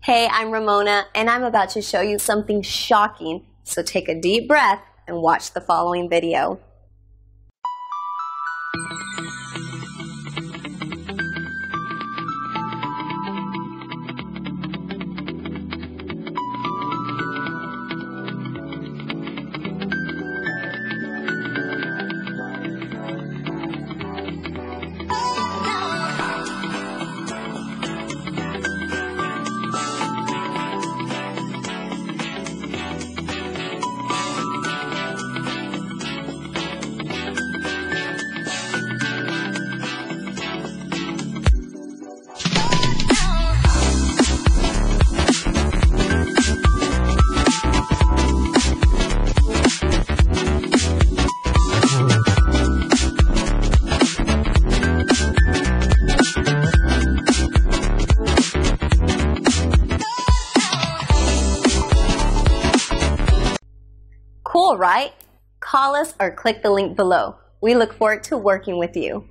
Hey, I'm Ramona, and I'm about to show you something shocking. So take a deep breath and watch the following video. Cool, right? Call us or click the link below. We look forward to working with you.